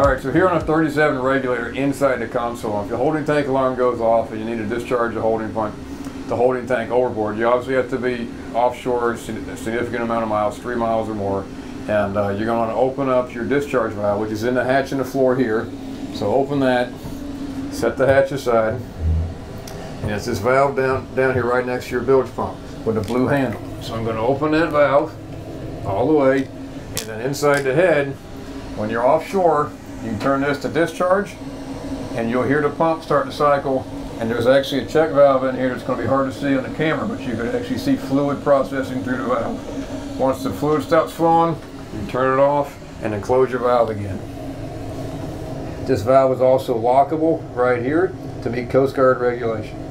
All right, so here on a 37 regulator inside the console, if the holding tank alarm goes off and you need to discharge the holding tank, the holding tank overboard, you obviously have to be offshore a significant amount of miles, three miles or more, and uh, you're going to open up your discharge valve, which is in the hatch in the floor here. So open that, set the hatch aside, and it's this valve down down here right next to your bilge pump with a blue handle. So I'm going to open that valve all the way, and then inside the head, when you're offshore, you turn this to discharge and you'll hear the pump start to cycle and there's actually a check valve in here that's going to be hard to see on the camera but you can actually see fluid processing through the valve. Once the fluid stops flowing, you turn it off and then close your valve again. This valve is also lockable right here to meet Coast Guard regulation.